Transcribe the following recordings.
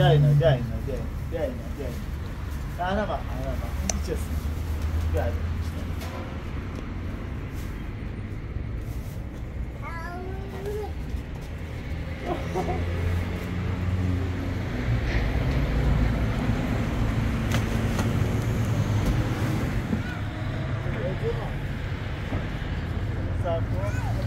Dino, dino, dino, dino, dino. Araba, araba. Gideceğiz. Gel. Sağ ol.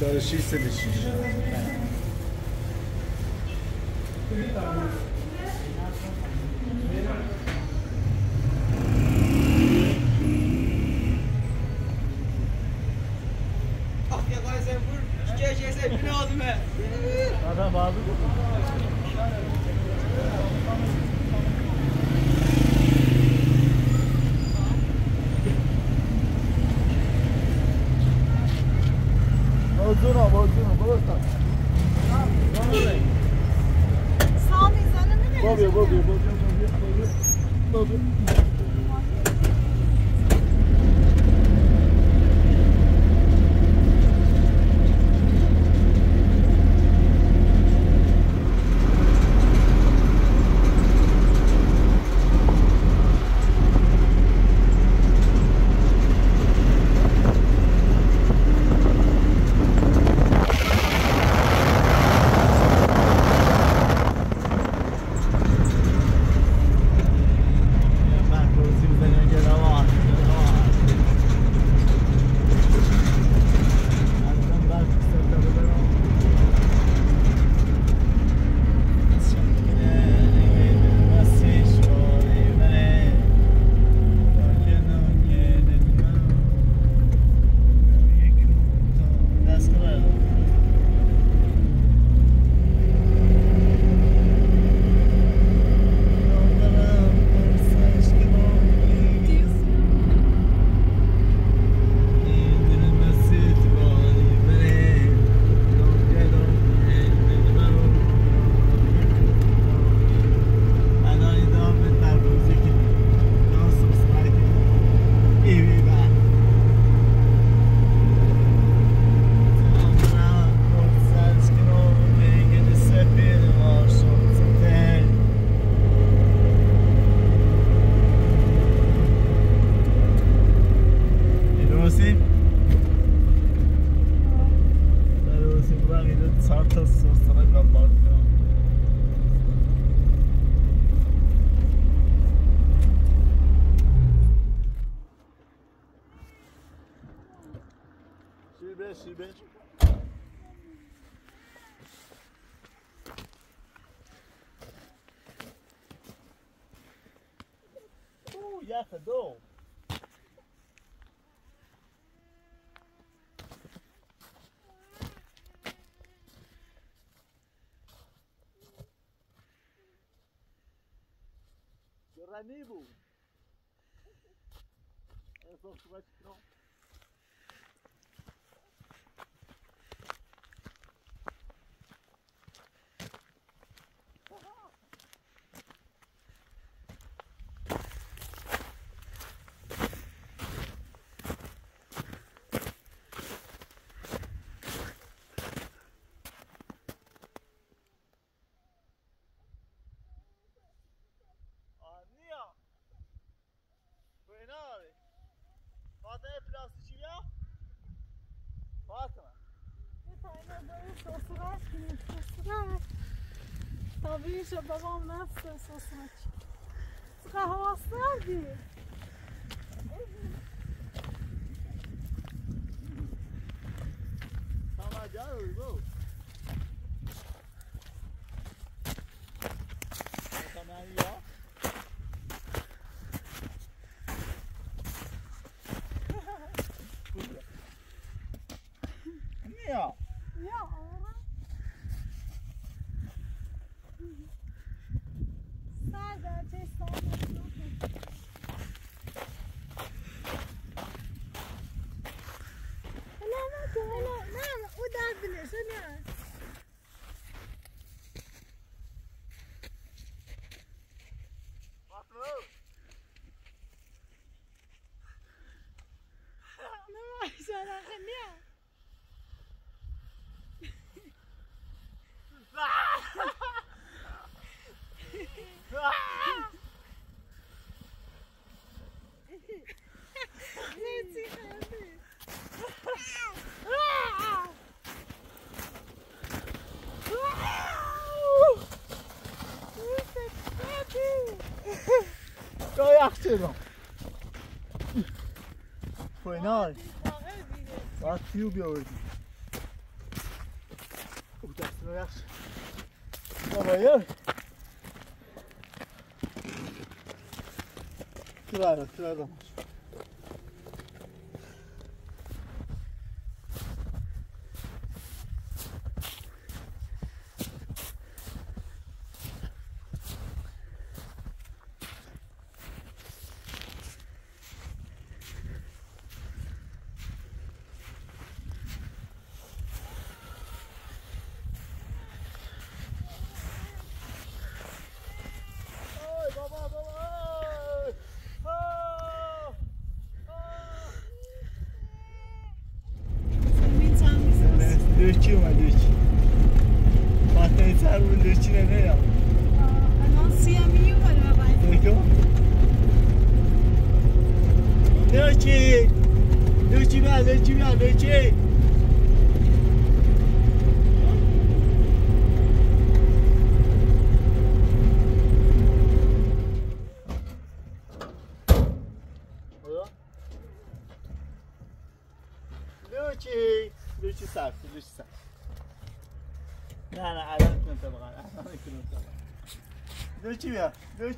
Şarşı ise de şiş. l'année, beau. Elle işte babam nasıl sosunu Sıra havası abi. Salacağız bu. در کنار باید فیو بیاوردیم او دست رو یخش نمایر تو بردم تو بردم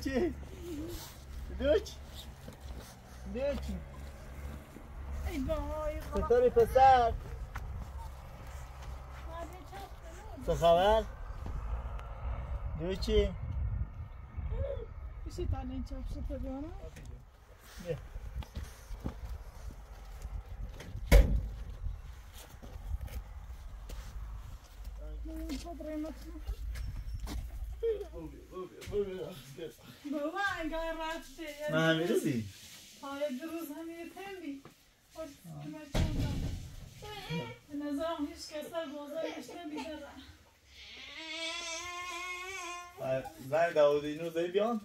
لوچی لوچ لوچی ای بای چطوری پسر چه خبر لوچی میشه تا این چاپ شده بیانم بیا. بابا انگار رفته من هم می‌رسی آیا دو روز همین تنبی به نظرم هیچ کسر بازارش نمیداره زن داود اینو زی بیان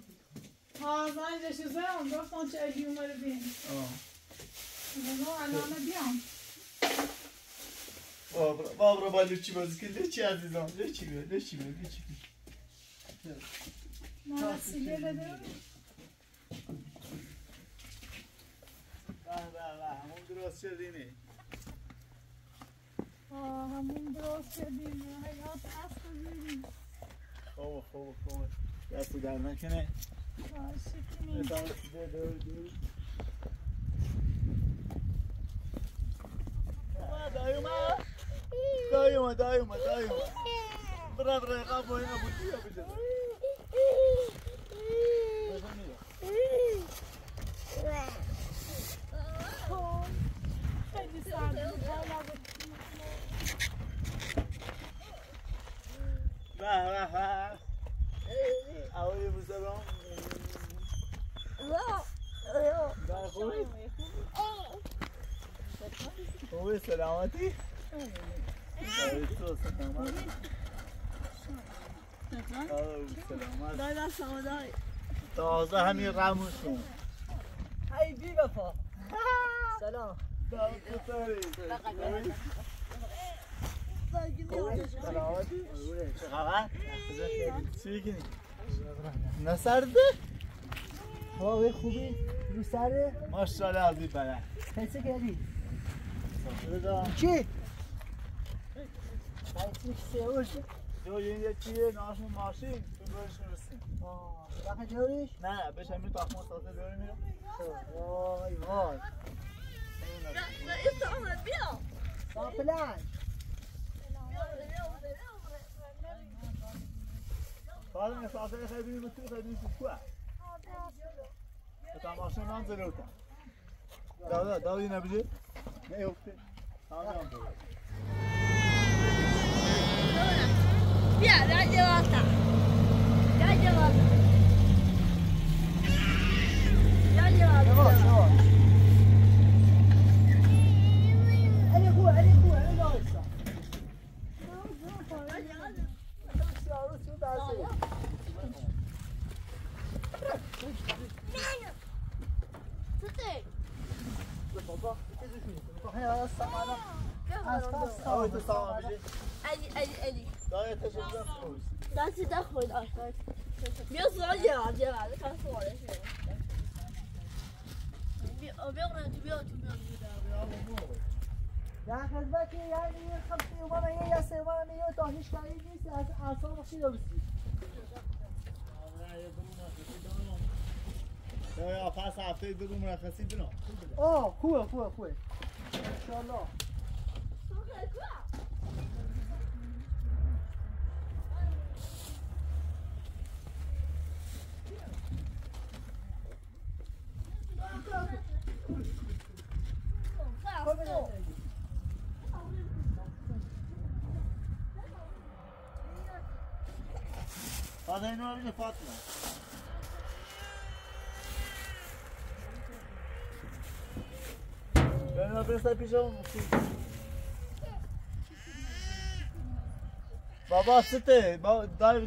ها زنجش زدم گفتم چه اگه اومده بابا الان بیام بابا بابا با لوچی بازی کن لوچی عزیزم لوچی بیا لوچی بیا لوچی بیا به همون درست شد اینه آه همون درست شدیم حیات اصل بیریم خوب خوب خوب دست در نکنه شکنیم دور دور دور دایما دایما دایما دایما برا برا قابو هنا بودي ابدا خیلی سرد بود حالا بود. به به به اولی در خوبی خوبی سلامت دادا سمادای تازه همین رموز کن ای بی وفا سلام سلام؟ نه سرده؟ هوا خوبی رو سره ماشاءالله از این بله پیسه کردی چی Kayıtlı kişiye جو این یکیه ناشون ماشین تو برش Aa, bakın görüş. نه بشه می تاخمه ساسه دوری میرم Vay vay. Sağ plan. بعد این ساسه خیلی بیم تو خیلی بیم تو تا ماشین من اوتا دادا دادا این نبیجه نه افته تمام تو لا لا جواطع لا جواطع لا جواطع Papa, qu'est-ce que tu fais Rien, ça m'a Ahogy a Egy, egy, egy. Da se da hoy da. Meu só de lá, de lá, tá fora, gente. O meu grande, o meu, o meu, o meu. در خدمت یعنی خمسی اومد یه یه سوم یه تاهیش کاری نیست از اعصاب خیلی بسید یا پس هفته آه خوبه خوبه خوبه انشالله Adayın olabilir Fatma. Ben haber sahibi olmuşum. بابا سته با دای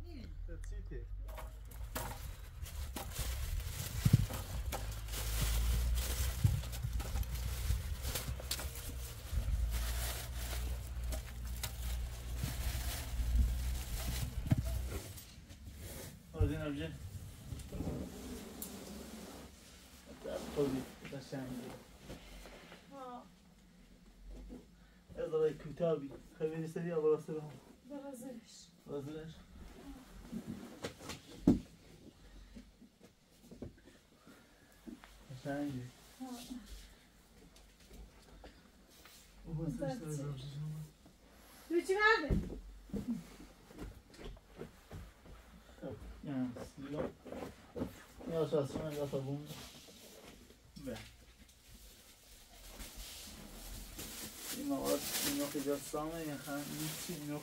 از کتابی خبری سری اول سر هم برازلش وزنش قشنگه. او وزنش That's it. نمی‌دونم. Üçü nerede? Yani, silo. Ya şahsına gata bunu. این نوع جسامه این نوع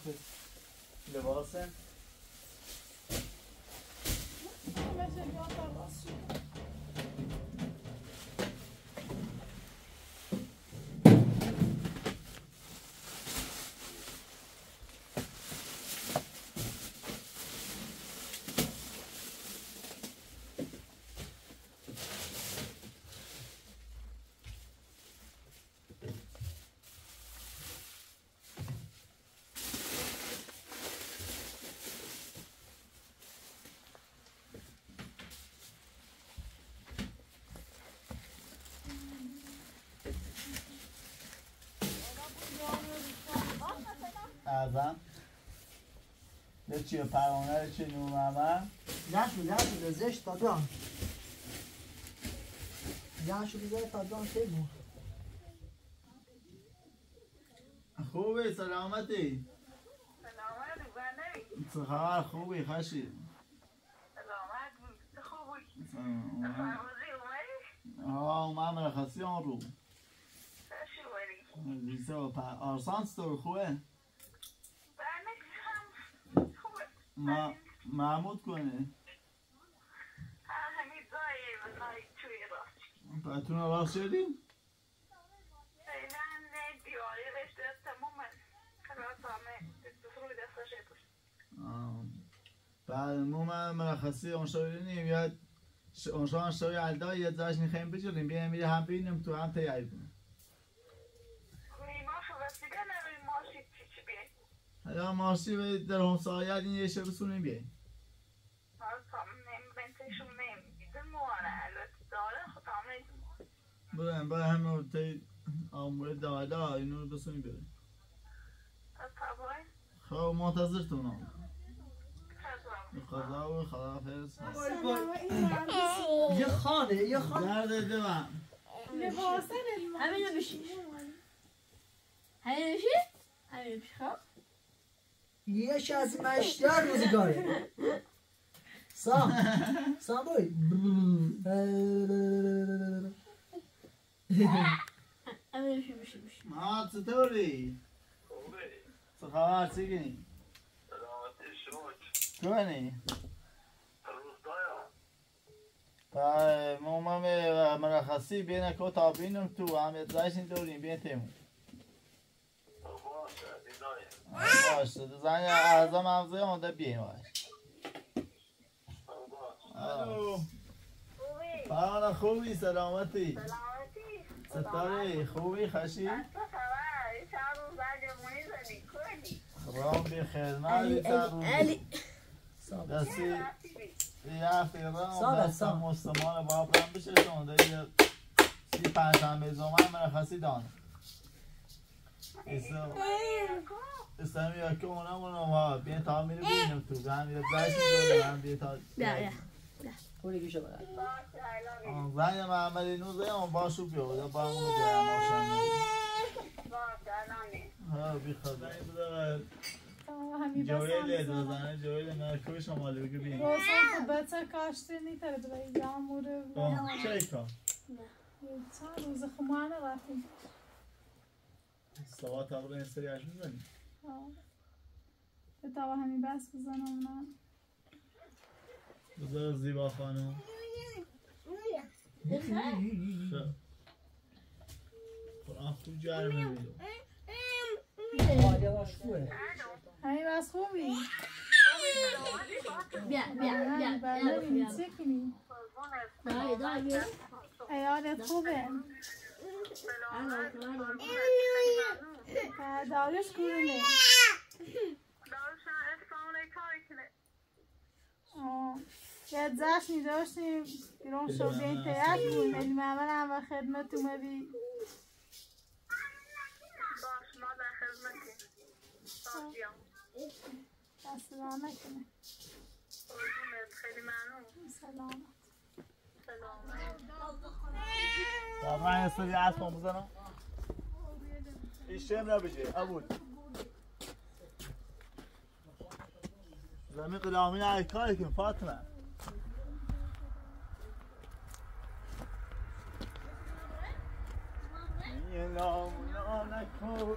لباسه. ازم به چیه پرانه رو چه نومه نشو نشو زشت دادم نشو بذاره دادم بود خوبه سلامتی؟ سلامتی خبر خوبی خشی سلامت خوبی؟ آه اومم مرخصی آن رو. رسه و پر آرسانس تو خوبه؟ ما محمود کنه. پتون راست شدیم؟ بعد ما من مرخصی اونشا ببینیم یا اونشا شب اون شب یلدا یه داشت می‌خوایم بجوریم بیایم هم ببینیم تو هم تیاری کنیم. حالا مارسی به در همسایت این یه شب سونه بیای برم برای همه تای آموله دادا اینو رو بسونی بره خب منتظرتون نام خدا و خدافز یه خانه یه خانه. درده دوام لباسه همینو بشی همینو بشی همینو بشی خب. یش از مشتر روزگاره. سام. سام بوی. ما چطوری؟ چه خواهر چی کنی؟ تا مامم مرخصی بین کتابینم تو همیت ازداشت دوریم بین تیمون. باش تو از اعظم همزه مونده بیایم باش الو خوبی؟ سلامتی؟ سلامتی. ستاره خوبی؟ خشی ربي خير ما علي علي دستی. یه فیران دستم مستمان با رم بشه. شما داری سی پنجم به زمان مرخصی دان. ایسا istemiyor ki ona ona var. Bir tane biri benim tu. Ben bir beş yıl ben bir tane. Ya ya. خوری گوشه بگرد زنگ محمدی نوزه اما با شو بیا بوده با اون بوده اما شنگه ها بیخواد زنگ بوده جویل زنه جویل من کوی شمالی بگی بیم واسه تو بچه کاشتی نیتره دوی یاموره چه ای کام؟ چه روز خب خمانه رفتیم سوا تقریبا سریعش می‌زنیم به تا همین بس بزنم نه بذار زیبا خانم. قرآن خوب جرمه خوبه همین بس خوبی؟ بیا بیا بیا بله بیا چه کنی دای دای بیا Dağılış kurulu. یاد زخم داشتیم گرام شو بیاین تیار کنیم علم اول هم و خدمت اومدی باش ما در خدمتی سلامت کنه خیلی ممنون سلامت با من استودی اسب آموزنم ایشتم نبجه ابود زمین قلامین عیکاری کن فاطمه. این نام نکن.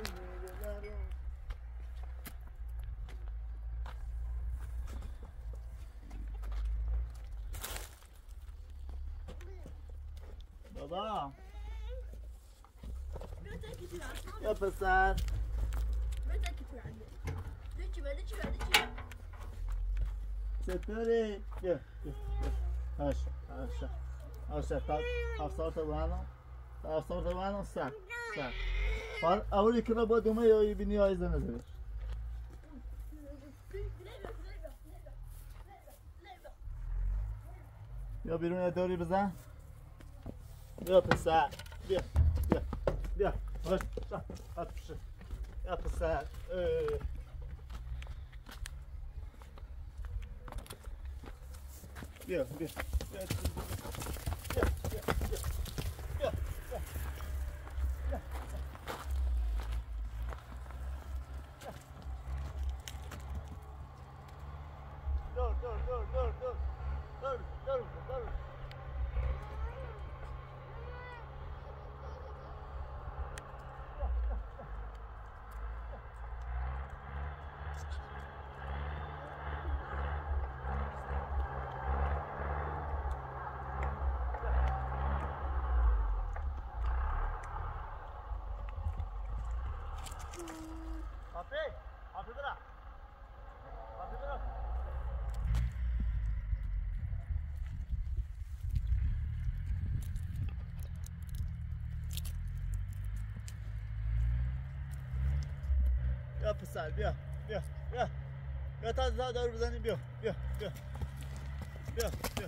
بابا. یا پسر. چطوری؟ بیا بیا آشا آشا آشا افسار تو بانم افسار تو بانم سر سر. فار اولی کنه با دومه یا یبینی آیزه نزدش یا بیرون داری بزن. Yapısat. Bir, bir, bir. Vur. At pişir. Yapısat. Ee. Bir, bir. بیا پسر بیا بیا بیا بیا تا تا دار بزنیم بیا بیا بیا بیا بیا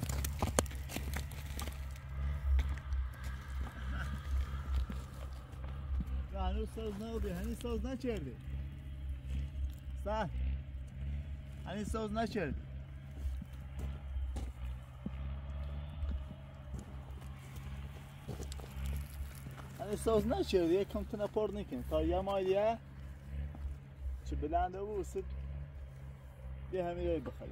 یا هنوز ساز نبودی هنوز ساز نکردی سر هنوز ساز نکردی هنوز ساز نکردی یکم بلانده بو ست بهم يبخل.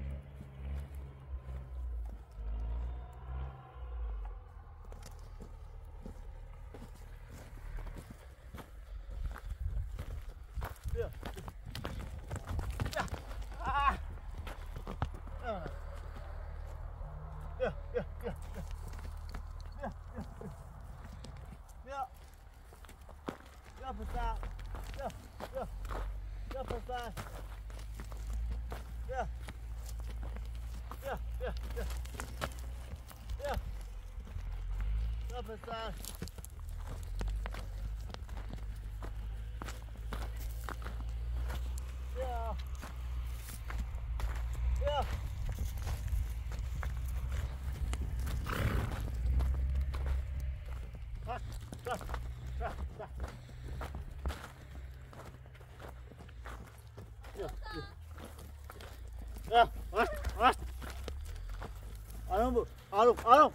Alô, alô.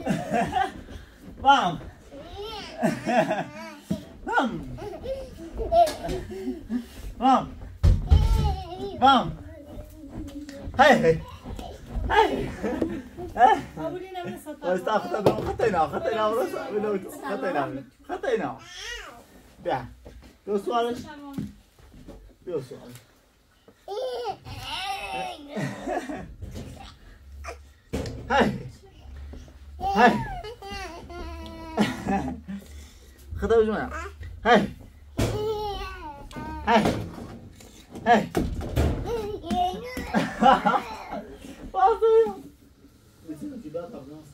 Vamos! Vamos! Vamos! Vamos! Hei! Hei! Stop, stop, no, Katerina, Katerina, we know não Katerina. Katerina. Yeah. Those ones. Those ones. ei هاي خطا بجمع هاي هاي هاي Fazla Bizim gibi adam nasıl? Günaydın.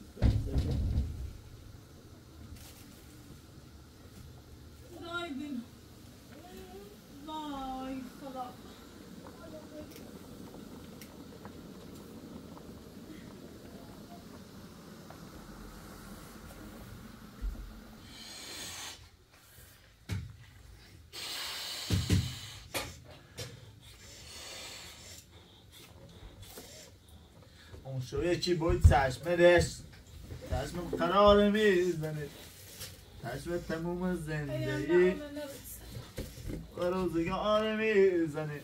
شو یکی بود؟ چشمش چشم قرار می‌زنه چشم تموم زندگی. و روزگار می‌زنه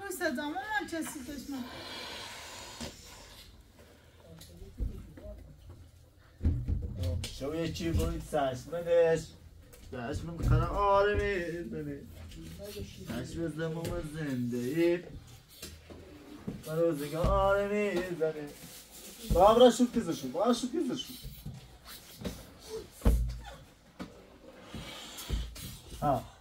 باید صدامو من کسی داشتم اون شو یکی بود؟ چشمش چشم قرار می‌زنه چشم تموم زندگی. و روزگار. می‌زنه Dobra, szybki zeszł, a szybki zeszł. A. خب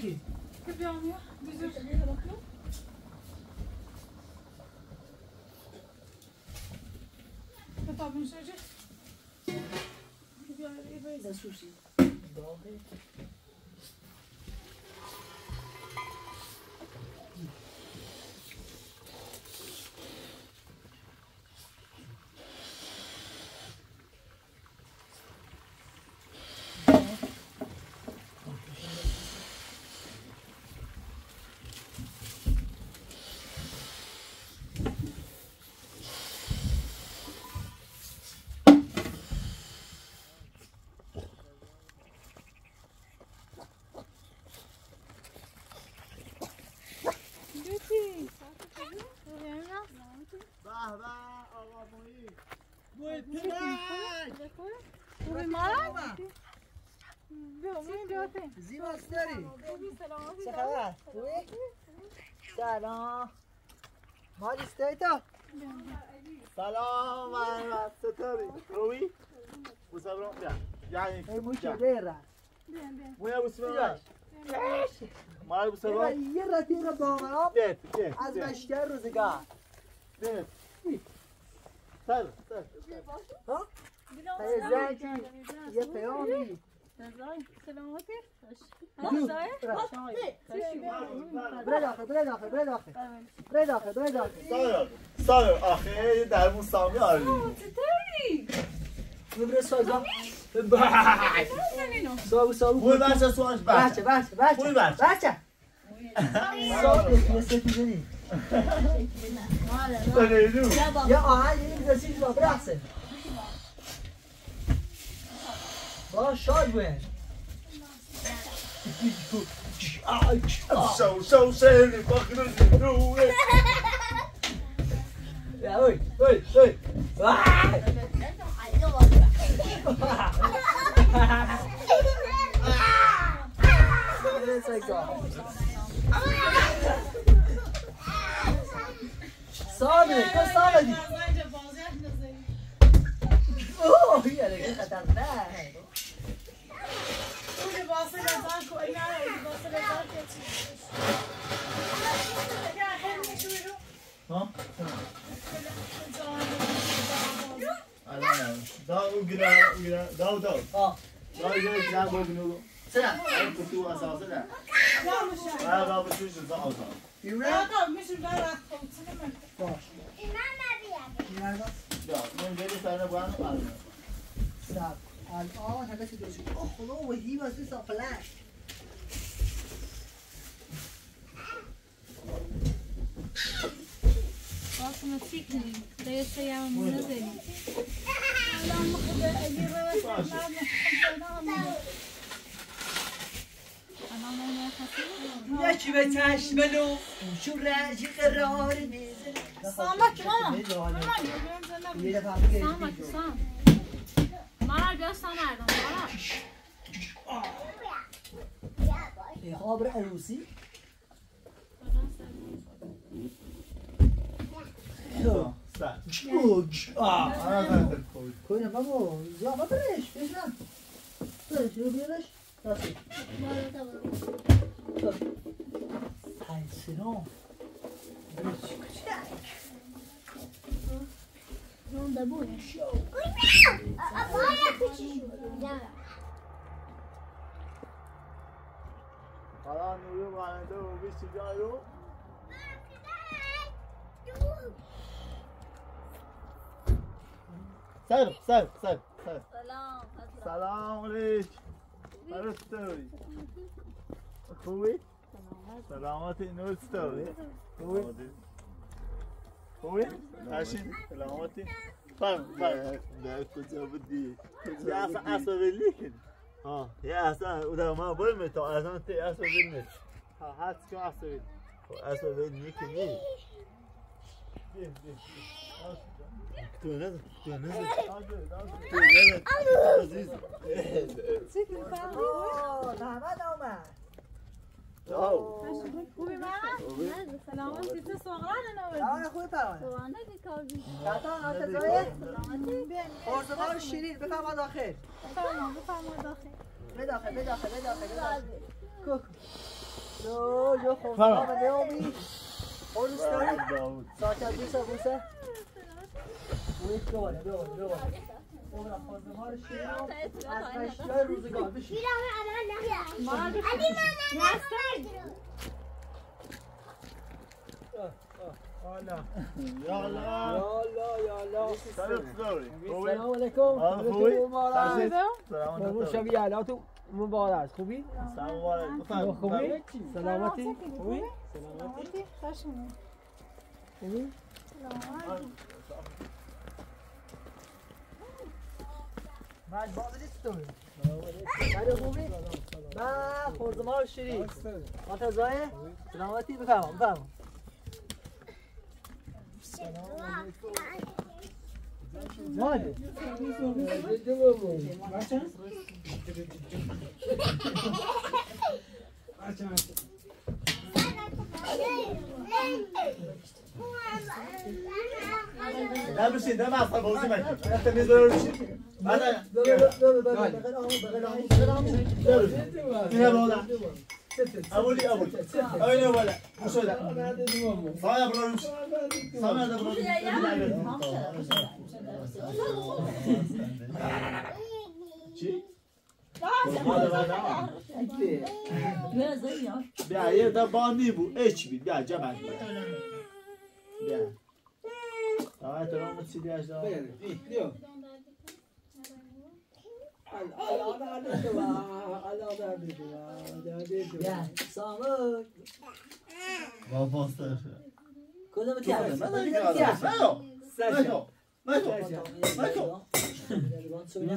هسه کی که بیام یا بزرگ کتاب میشه بیار ای بیز نسوسی داغه به آقا مارا؟ زیباست داری چه خبر؟ سلام. مالی استیتا سلام محمد چطوری؟ خوبی؟ بوسابرون بیا. یعنی بیا. مویا بوسابرون مال بوسابرون یه بیت بیت از مشکر روزگار. بیت سر سر ها یه پیامی سلامتی؟ بره داخل بره داخل بره داخل بره داخل بره داخل سر سر آخه یه درمون سامی آردی بره سازا سابو سابو بوی بچه سوانش بچه بچه بوی بچه بچه سابو سفیده نی سریلو یه آهنگ یه میزسی با برقصه با شاد بوین شو شو شیلی بخیر جنوه یا اوی اوی اوی وای صابره کن صابری اینجا بازی نزدی اوه یه دیگه خطرناک اون لباس لباس کو اینا لباس لباس که چی اگر هم میشویرو ها جان دا او gira gira دا دا آه دا gira gira بگنو سلام ay kutu asası da یا میشه ay da bu şu da asası بیرون آقا میشه برات کنم باش بیرون ya ben geri sana bu an aldım سب الان همه چی درست شد آه خدا و هی واسه سافلش Próxima fica. Daí eu sei a menina dele. یکی به چشملو شو رجی قرار میزه دفعه هم دیگه Sağmak sağ. Mara göster nereden? Mara. خابر عروسی. sen جوج آه کنه بابا؟ زیاد برش بشن برش صديق مالا طبعا تو هايس نو ليش كشداه نون دابو يا شاو اوه ابا يا كيشو لا قالانو يوبا ندوبيشو جارو باركدا دو صار صار صار سلام سلام عليكم قالوا استوي خوي سلامتي نور استوي خوي خوي عشان سلامات طيب طيب لا كنت بدي يا عصر الليل آه يا عصر ولا ما برمت أنا انت عصر برمت هات كم عصر عصر برمت ليه ليه نیکی نی تو نه تو نه تو نه عزیز آه محمد آمد آو خوبی من سلامتی تو سوغران نوید آه خوبی پروانه Soğanı bir kaldı. قطعا آتزایه پرتقال شیرین بفرما داخل بفرما بفرما داخل بداخل بداخل بداخل بداخل جو جو خورما و نومی اون استاری داوود ساعت بوسه بوسه ویت دوباره دوباره دوباره اون را خورما رو شیرم از اشیاء روزگار بشید حالا یا الله یالا یالا سلام خوبی علیکم خوبی؟ سلام شبی علاتو مبارک خوبی؟ سلام علیکم بفرمایید. خوبی؟ سلامتی؟ خوبی؟ سلامتی خوشم خوبی؟ من نیست تو بله خوبی؟ من خوردمار شیری آتازای سلامتی بفرما بفرما بشین نه مصر بازی مکن نه تمیز داره بشین بعد اینه بالا اولی اولی بالا مشاهده سایه برو روش سایه برو چی؟ بیا یه دا باندی بود ایچ بید بیا جمع کن بیا آقا تو رو مچیدی اجدا Ya, sağlık. بابا سر Kolumu tiyadım. من Kolumu دیگه tiyadım. آدم Sen نکن نکن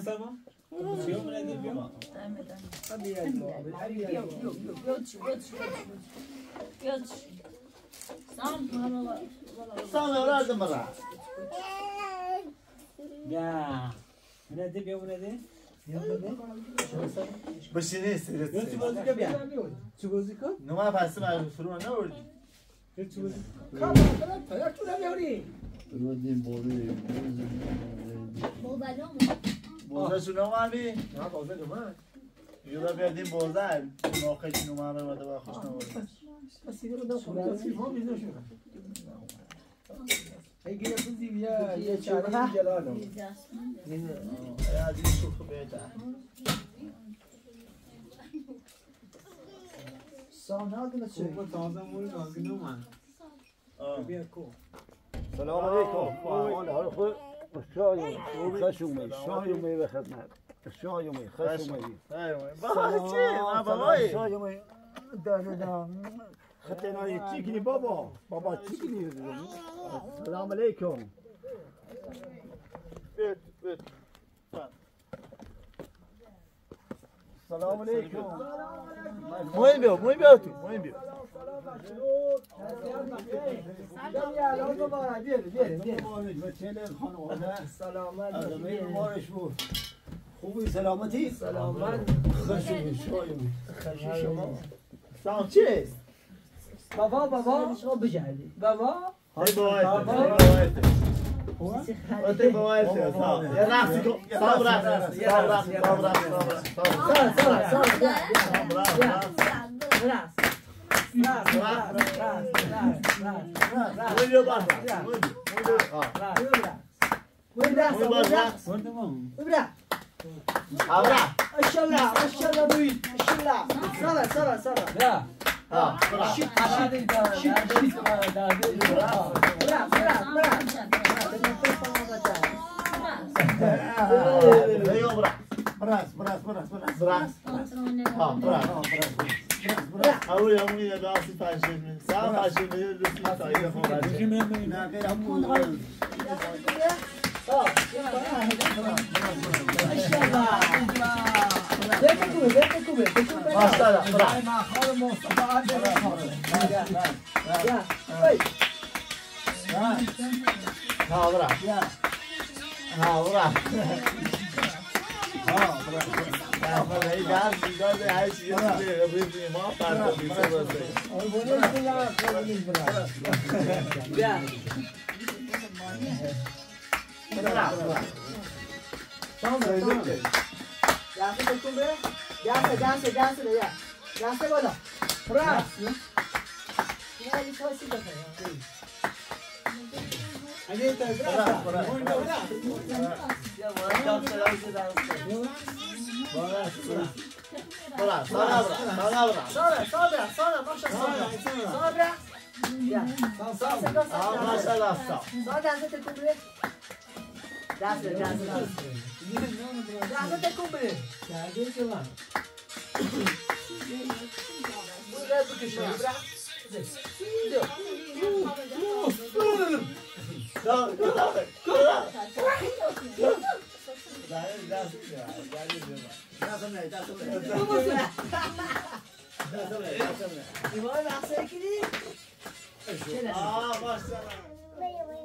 سامي اولاد مرة Ya. Ne de bir ne de? بشینی سیرت Nasıl bozuk ya? Şu سلام راست مرا. یا من از دیگه من از بسی نیست یه چوبازی که بیا چوبازی که؟ نما پسی من از فرو من نوردی یه چوبازی کم آتا یا چوبازی هم نوردی برو دیم بوده بوده نما بوده شو نما بی؟ نما بوده نما یه دا بیا دیم بوده هم ناقه چی نما بوده با خوش نوردی بسی رو دا خوش نما بیزه شو ya. Ya çare bir gel adam. از این بهتر. سلام علیکم حال حال خود شای خوش اومد شای اومد به خدمت شای اومد خوش اومدی بابا چی؟ نه بابایی شای اومد دادم خطنای چی کنی بابا بابا چی کنی سلام علیکم بیت بیت سلام علیکم مهم بیا مهم بیا تو مهم بیا Ya lan baba diyelim diyelim diyelim. و چله خانواده Selamat. آدمه مارش بود خوبی سلامتی Selamat. خوش اومد شای اومد شما سلام چیست؟ Baba baba. O becerdi. Baba. ای بابا ای بابا یه رقصی کن سلام رقص سلام رقص سلام ها بسرعة شد شد شد شد برافو برافو برافو أيوه برافو براس براس براس براس براس ها براس براس اول يوم يا لاسي تعجب من ساعه تعجب من لسه تعجب من هنا غير عمود غير ها ان شاء الله Deixa comigo, deixa comigo. Deixa eu pegar. Basta, já Vai, marrola, já Vai, bora. Vai, vai. Vai. Vai. Ahora. Yeah. ಜಾಸ್ತಿ ಕೊತ್ತುಂಬರಿ ಜಾಸ್ತಿ ಜಾಸ್ತಿ ಜಾಸ್ತಿ ಇದೆ ಜಾಸ್ತಿ ಗೋದ ಪ್ರಾಸ್ ಅದೇ Bora, sobra, sobra, sobra, sobra, sobra, baixa sobra, sobra. Sobra, dança, dança. Só dança, tem que comer. Graças, graças, graças. Graças até comer. Graças, sei lá. Não é porque chama.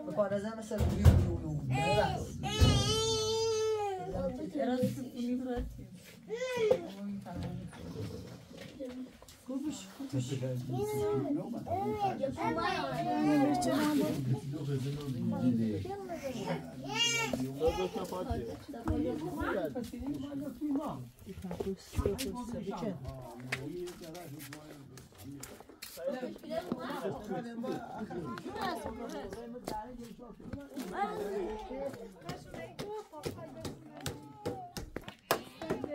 Babarazana sen uyuyor uyuyor uyuyor. Gelse, gelse de ya. دسته بالا راست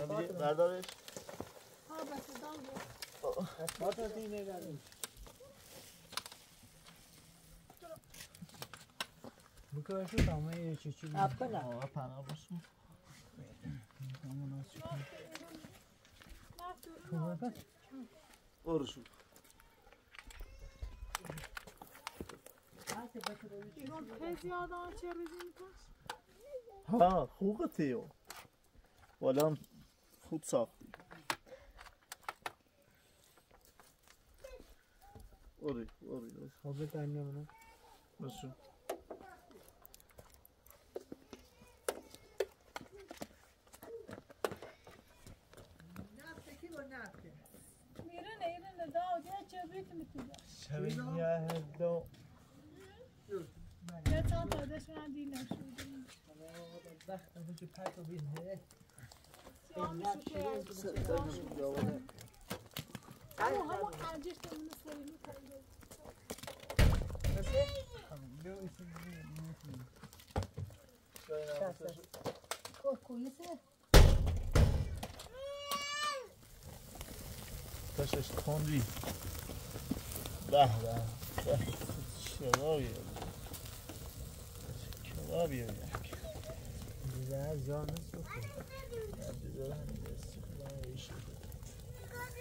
یه بردارش ها بس دالو پادادین هرامو چلو نگاهش تمامه چچینی اپنا ها پان بوسم اموناش چکن ها تو بس اوروشو ها بس بروید تیو ولان sana mu çizdirşi. التشييع نه بسیم نيجا سلو استخالة ابن موبيد نميك نياشو Yani mes ne yaşıyor? نياشو نمش Ha, bu ta okumuş. طبعا خانتي مو او نيخ او كم گوشتي بري Sen ne saslıyorsun? نه تاسبي نمیدی بردارش Ha bak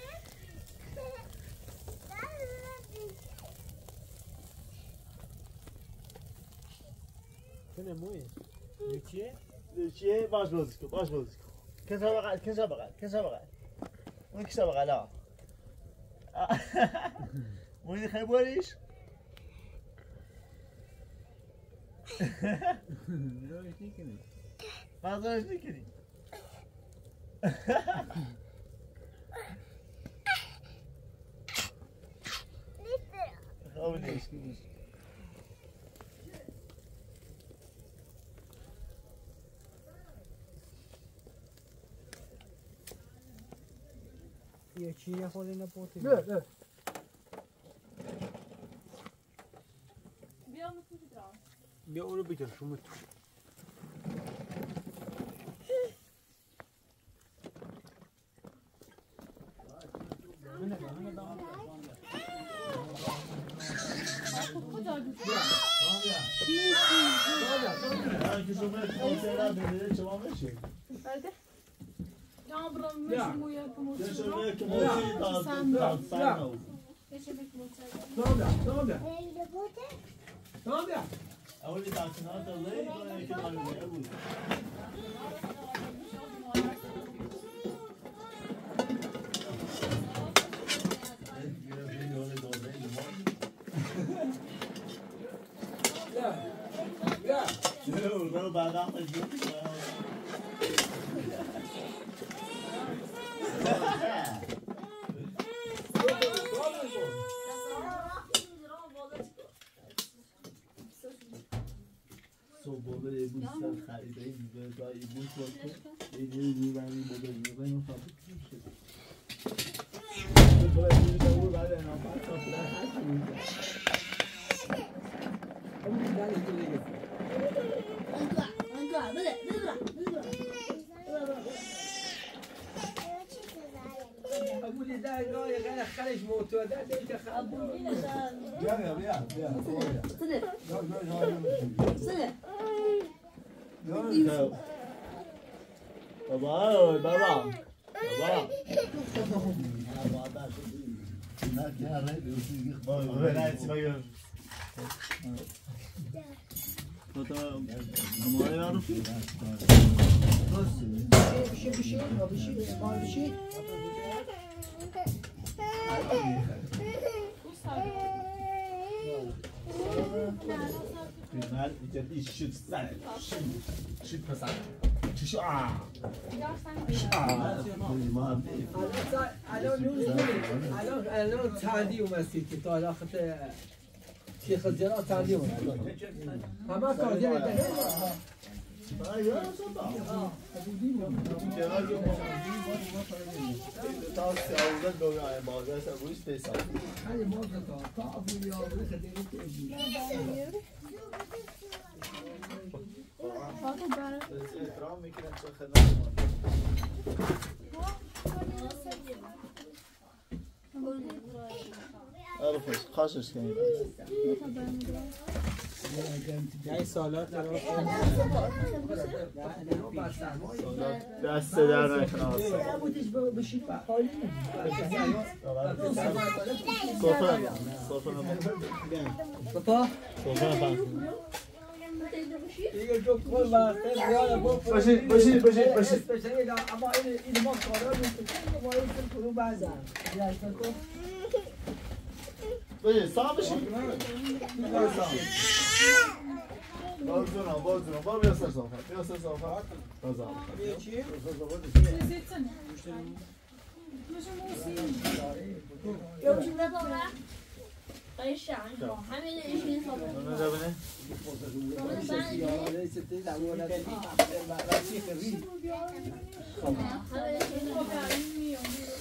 dalga. بکشو تمام چی چی اپلا آه پناه بسو Ne yapıyorum? برشو İvan pez yağdan çevirdiğin kaç? ها Fazla hoşuna gidiyor. How many schools? Io ci riapo le nipoti. Beh, beh. Abbiamo tutto. Abbiamo l'obito, sono. Ya tam kardeş ben değilim şurada. وقت اون جو پاک و بیزه Siyahlı su koyar. Ama ama ercek de bunu sarayım. کویسه تشش تندی به به به شرابیه شرابیه دیگه جان نیست کنه موی یکیه چیه باش بازی کن باش بازی کن کنسا بغل کنسا بغل کنسا بغل اون کنسا بغل ها موید خیلی باریش مغزانش نکنی خواب نیست یکی یه خود اینو پوتی نه نه Bir an mutlu bir an. بیا اونو بگیر شما تو Herkes ona konserler dedi, çabuk meşe. Ya buram meşhur mu ya kumu Sen çizdir. şöyle kemosi da Sen da sen ol. Yaşamak mı çizdir? Tamam da tamam da Avli شيخ الجزائر تعلیم لي ورا دوك ها ما bu. رو بعدا مجبور صبح به یه بوستر خریده این به با یه بوست باشه یه جوری دور برمی بوده یه بین اون خواهد شده تو باید یه دور بعد انام بعد تا فلان هست بود ابولی در راه غیر خرش موتور در دیگه خراب بیا بیا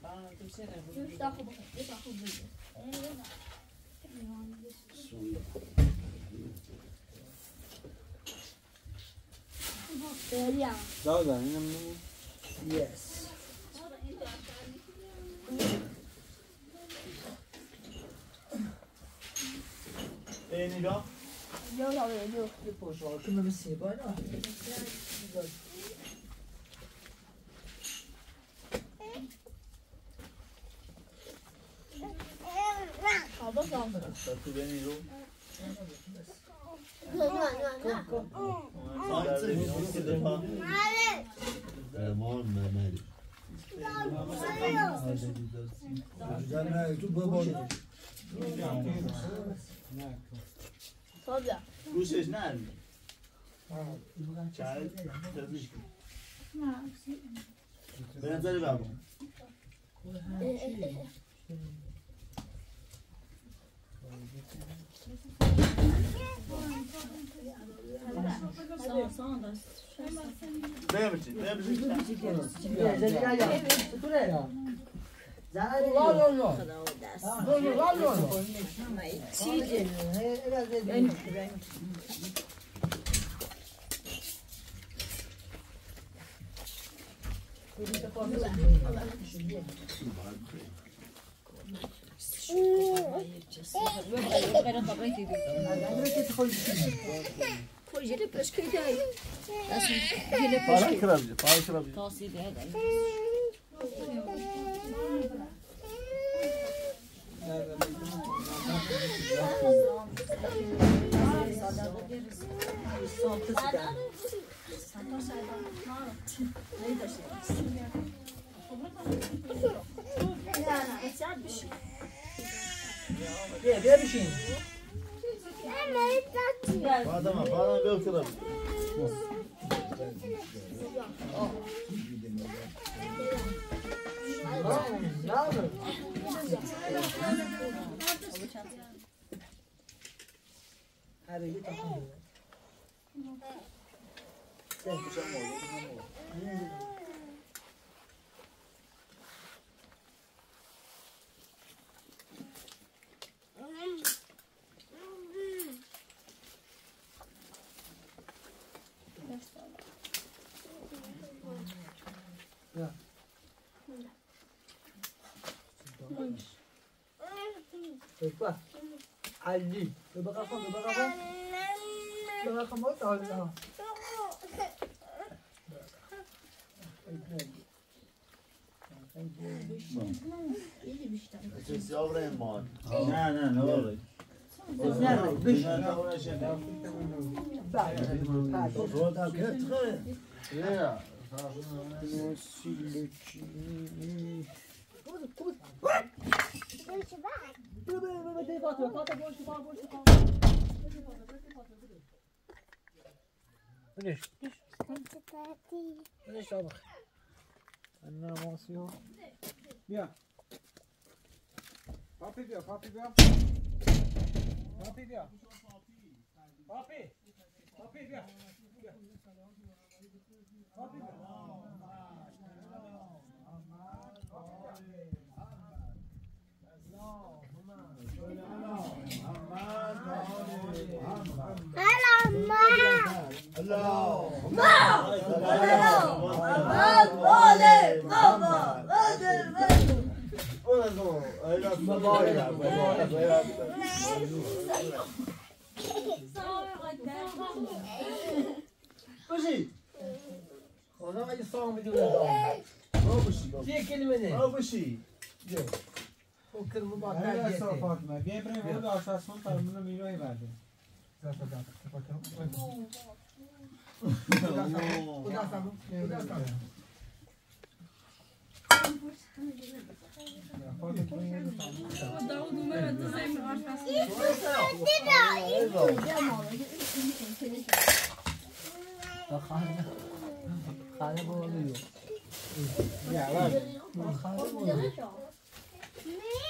iş pesa. خیلی موز تا تا ابولی آبی خدیری تیجی احترام می‌کنم چه خدمت عرفش خاشش کنید یه سالات رو دست در نکنه بودش بشید حالی صوفه صوفه پاپا صوفه نفهم دیگه جو کن و خیلی باشید Ne biçim? Ne biçim? Thank you. خوجي باش كيداي لازم ديال باش باي كرابجي باي كرابجي توصي بهذا Thank you. Diye bir şey. Bağlama, bağlama bir oturalım. Ne yapıyorsun? Hadi git bakalım. Gel, güzel oldu. ابولی ابولی سلام علیکم صفا او سلام علیکم صفا او سلام سلام علیکم صفا تا تو صبر نید بیا بیا بیا دادن اینم نمون Yes. این نگاه یه پشوار که من سیبا نه تو بینی رو فرمان ممری نه تو ببار گوشش نه چای تزیش به نظر بابا بمشید بمشید خب جلی پشکی داری اصلا جلی Para پشکی kırabilir, para kırabilir. تاسی ده داری بیا بیا بشین Badama, badama bel kırabilir. نه نه هر یه تا خون بابا علی بابا خون بابا خون بابا خون ما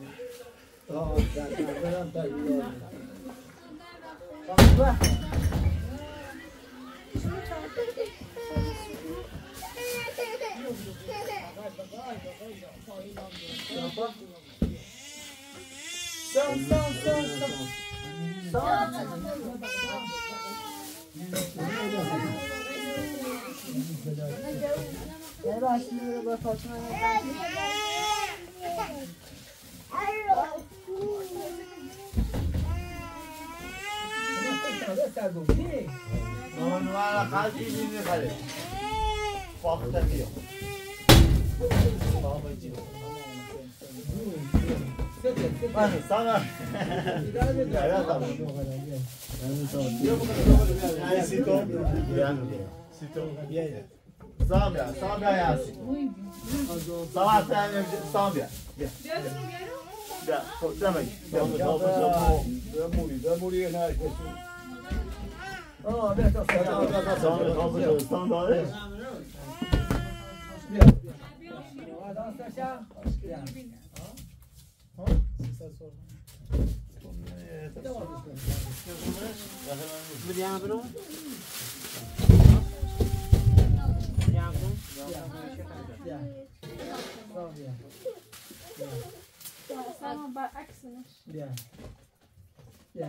ne ne olur. نه بش Ne uğraşın. بعد Roda ketxe. Ya. بابا بابا دی فاطمه فاطمه باش فاطمه باش بنش بنش بابا انا ماسيو بیا پاپی بیا پاپی بیا پاپی بیا پاپی پاپی بیا بیا. پاپی بیا بشی خدا اگه سام بدون دام یه کلمه نه Babuşi. او کلمه با بیا تربیت سر فاطمه بیا بریم ورود آشپزخونه فرمون میوه برده خدا سامو خدا سامو فاطمه تو این رو فرمون. داود اومد تو زمین آشپز خانه خانه بولو بیا برده خانه بولو Poşta mı? سام بدن Koy sen o. Koy. Ama ben sonra güzel ablası. آه در برم در بیارم. سام سام سام سام سام یه باشی رو با فاطمه سرگوشی Normal kalbi birini kare. Fakta diyor. Babacı. Bak sana. Ya tamam. Ay sito. Yani sito. Sambia, Sambia yasi. Sabah sen Sambia. Ya. Ya, demek. Demek. Bemuri, bemuri herkesi. آه بیا تا سلام سلام خواب دوستان داره بیا بیا William bro. William bro. بیا بیا سلام برعکسش بیا بیا نه درسته ادامه بده میره بخواب بیا بیا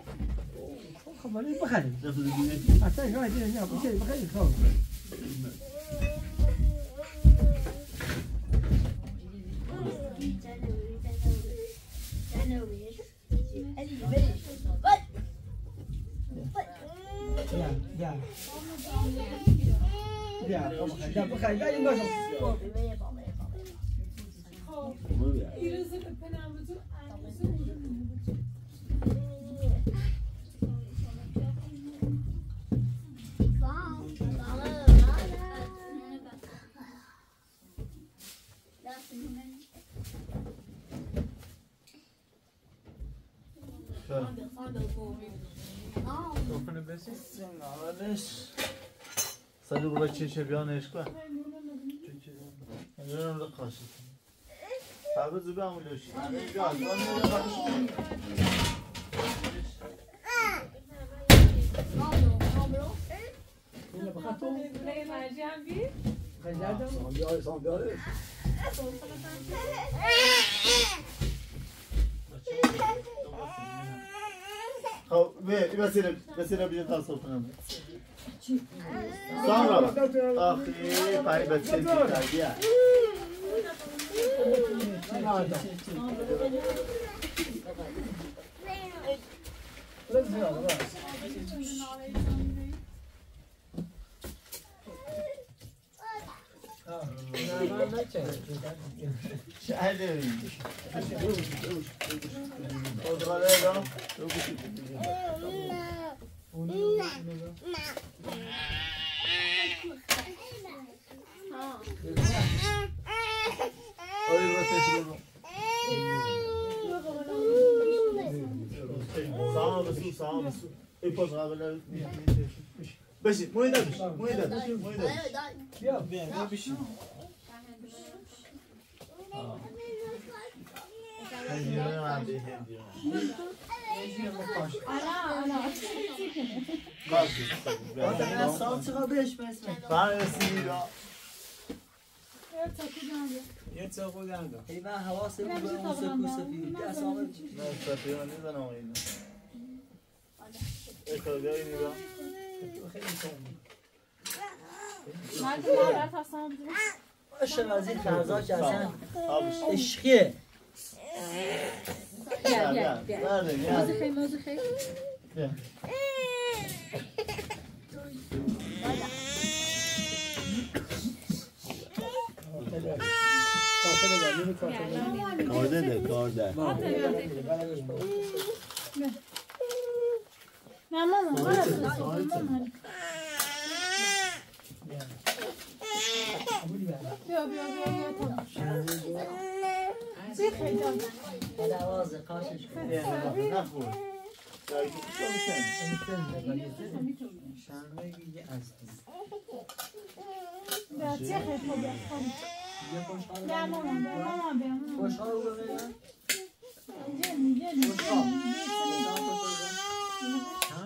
داره شنو بیا نه چیزا علی علی بیا بیا بیا خب ولی بخریم اصلا شما دیگه نه بخیر بخیر خب بیا بیا بیا بیا بخیر بیا این باشه Dokunu besin. Alış. Sadece burada çeşe bir an eşkla. Ben orada karşı. Abi zübe amülüyor şimdi. Ben de karşı. Thank you ve veselim veselim bir daha sultanım. Sonra ahi kaybetsin terbiye. Let's go. Sağ olasın, sağ olasın. İpoz abiler bir şey çekmiş. چشه بیانش کن نمی‌دونم رو قاشق فردا زوبه همولوشی بیا اینو بخیر تو نه مرجی هم بی بخیر دردم سام بیاره سام بیاره خب بیا این بسیره بسیره بیجا تصف کنم سام را آخی پای بسیره بیتر بیا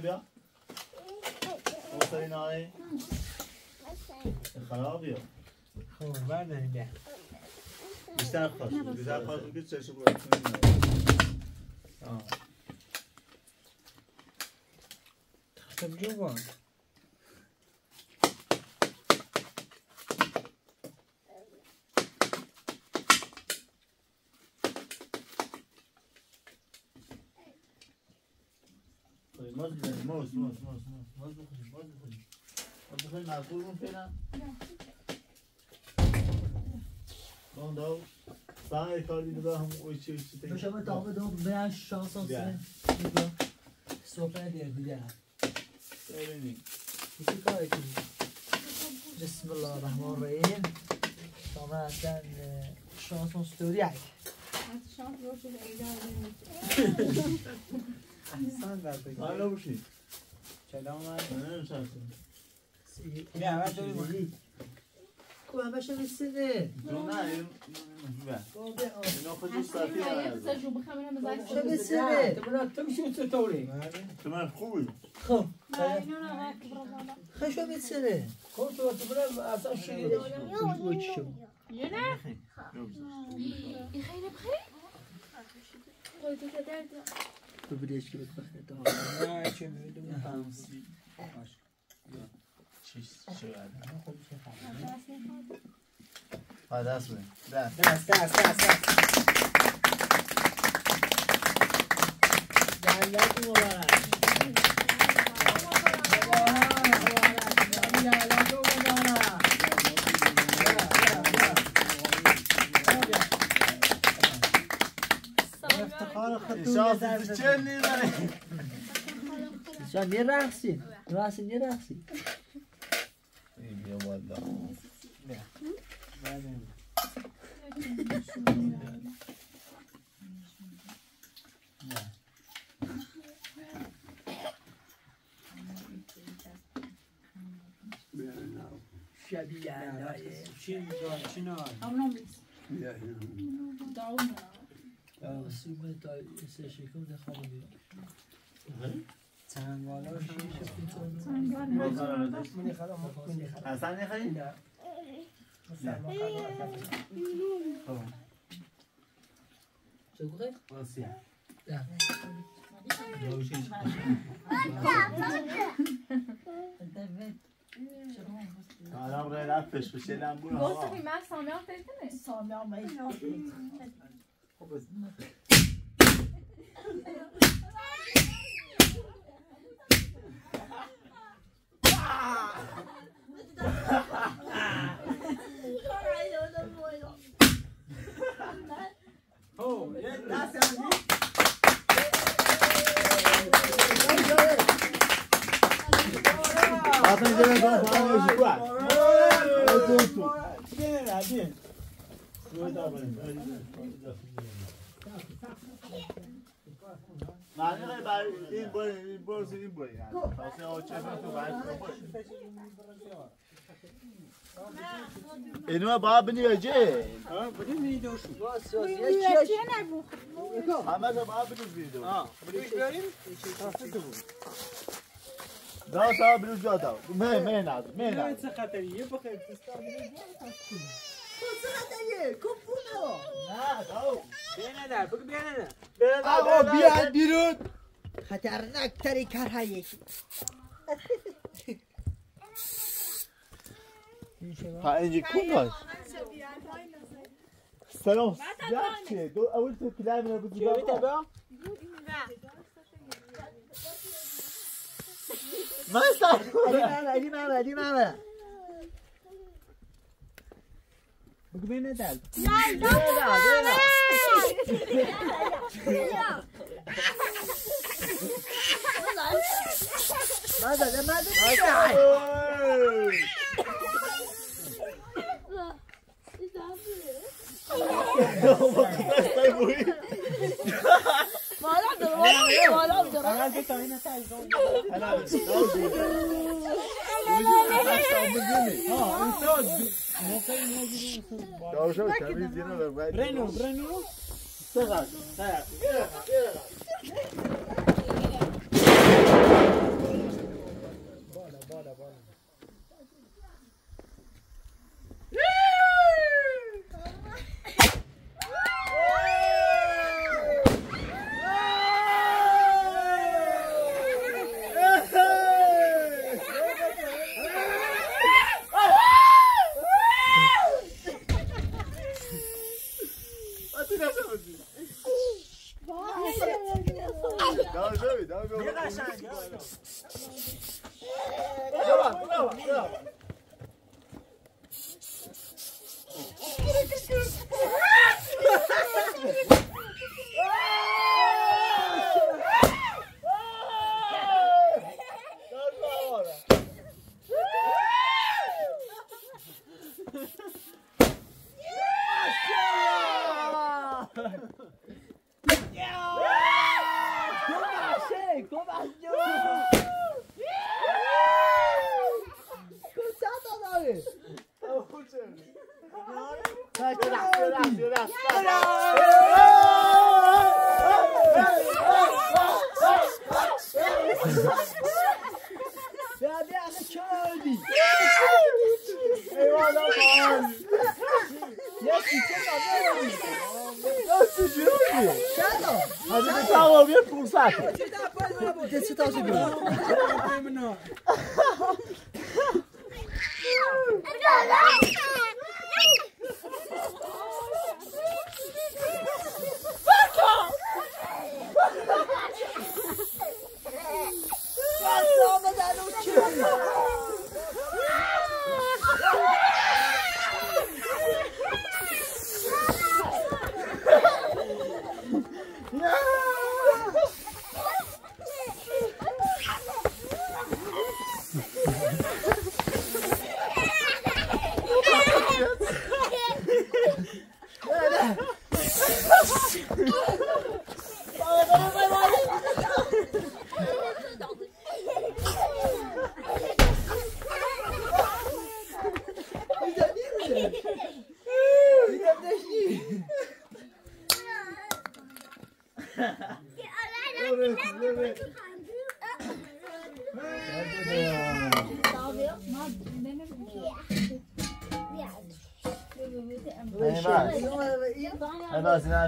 بیا اوسای نای خراب یا خب برداریم بیا بیشتر خواست بیشتر خواست که چشم باید آه. خب جو بان ماز بزنی ماز ماز ماز ماز ماز بخوریم ماز بخوریم ماز بخوریم مزبور اون فعلا اون دو سعی کاری دیگه هم اوی چی چی تو شما دامه دام برن شانس هم. سه صحبت دیر دیگه ببینیم چی کاری کنی بسم الله الرحمن الرحیم شما اصلا شانس هم ستوری هک احسان در بگیر حالا باشید چلا من نه نشستم بیا اول دوری بخیر کو همه شو بسیده جو نه. این اینا خود دوست دارتی شو بسیده تو میشه چطوری تو من خوبی. خب. خشو بسیده خب تو تو برا اصلا شیری اوی چی شو. تو بریش که بخیر دام نه چه می‌دونم همسی چیز شد ها دست بده دست دست دست افتخار شانس خطور چه نیزنی شما یه رقصی بیا والا شبیه چین چین سیمه تا سه شکم ده خواب بیرون چنگالا حسن نخواهی؟ چه گوه؟ آسیا آدم رای رفتش بشه لنبون آقا او یه دست هم حسن اینجا نگاه کنم باشی تو Bien, bien. معنی خیلی برای این بار این بار این بار یعنی واسه آچه تو برای اینو باید بنی بجه بدین ویدیو شو. همه رو باید بنی ویدیو بریش بیاریم؟ دا سا بلوز جاتا مه مه ناز مه نه چه آقا بیا بیرون خطرناک تری کار های یکی ها اینجی کن باش سلام زد چیه دو اول تو کلام رو بگو بابا من سر علی محمد علی محمد Bagaimana dal? Dal, dal, dal. Mada, mada, mada. Não, vou começar muito. بیا ندار ماذا ماذا برنو برنو دار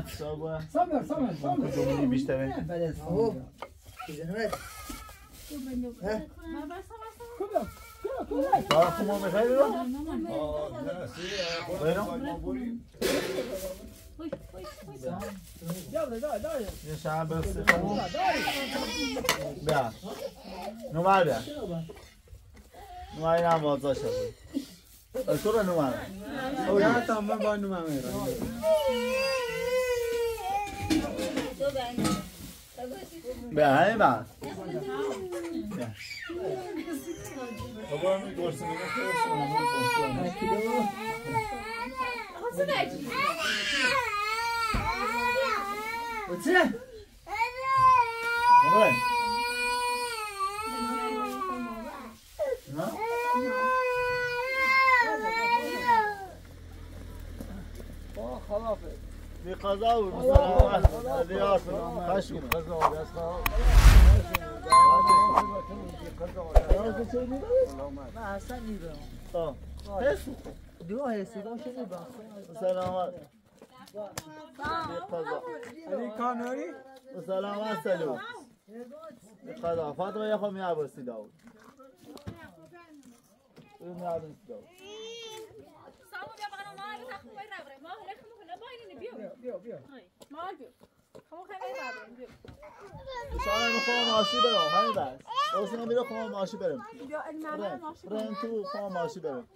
Hadi Sinan sabah. Samer, Samer, Samer. Domini بیشتر. بله او جنبه Daha kuma می‌خوای برو؟ برو. یه شب برسی خمو. بیا. نومر بیا. نومر این هم بازا شد. تو رو نومر. نه تا من با نومم میرم بیا همین بر. بیا. بابا می گرسنه Otur. بابا. نه؟ بی قضا بود سلامت ریاض خشم قضا بود از من اصلا نیبرم خواه دو هستی داشت نیبرم سلامت بی قضا علی کانوری سلامت سلو بی قضا فاطمه یه خود می عباسی داود اون می عباسی داود بیا بیا سلام می‌خوام ماشی برم همین بس حسین میره خواهم ماشی برم برم برم تو خواهم ماشی برم